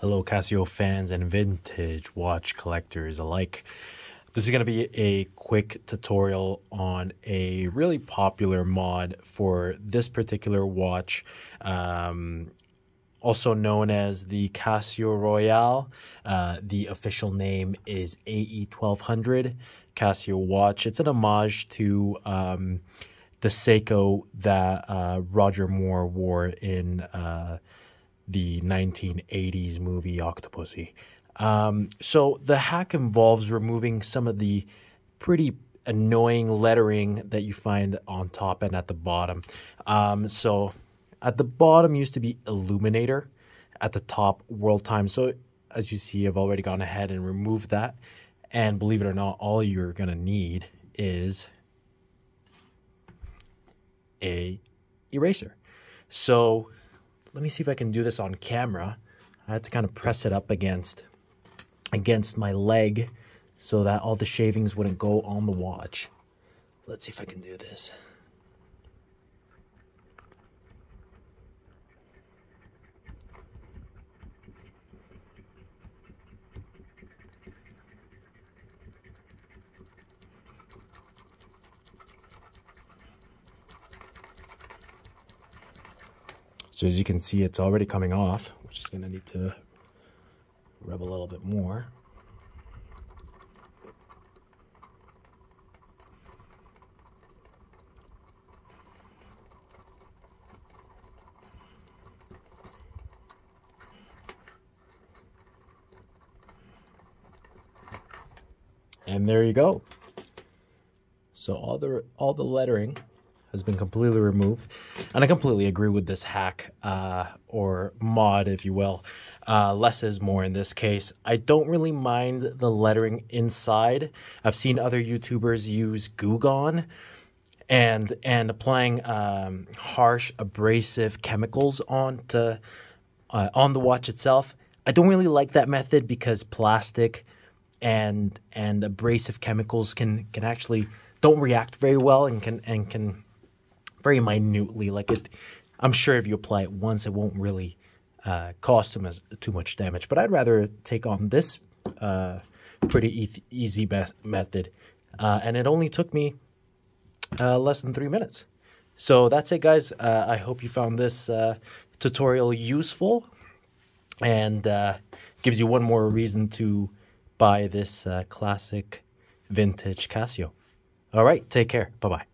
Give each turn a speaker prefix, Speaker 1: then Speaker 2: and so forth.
Speaker 1: Hello, Casio fans and vintage watch collectors alike. This is going to be a quick tutorial on a really popular mod for this particular watch, um, also known as the Casio Royale. Uh, the official name is AE1200 Casio watch. It's an homage to um, the Seiko that uh, Roger Moore wore in. Uh, the 1980s movie Octopussy. Um, so the hack involves removing some of the pretty annoying lettering that you find on top and at the bottom. Um, so at the bottom used to be Illuminator, at the top World Time. So as you see, I've already gone ahead and removed that. And believe it or not, all you're gonna need is a eraser. So let me see if I can do this on camera. I had to kind of press it up against against my leg so that all the shavings wouldn't go on the watch. Let's see if I can do this. So as you can see, it's already coming off. We're just gonna need to rub a little bit more. And there you go. So all the all the lettering has been completely removed. And I completely agree with this hack uh, or mod, if you will. Uh, less is more in this case. I don't really mind the lettering inside. I've seen other YouTubers use Goo Gone and and applying um, harsh abrasive chemicals onto uh, on the watch itself. I don't really like that method because plastic and and abrasive chemicals can can actually don't react very well and can and can very minutely. Like it, I'm sure if you apply it once, it won't really uh, cause too much, too much damage. But I'd rather take on this uh, pretty e easy method, uh, and it only took me uh, less than three minutes. So that's it, guys. Uh, I hope you found this uh, tutorial useful, and gives you one more reason to buy this classic vintage Casio. All right, take care. Bye bye.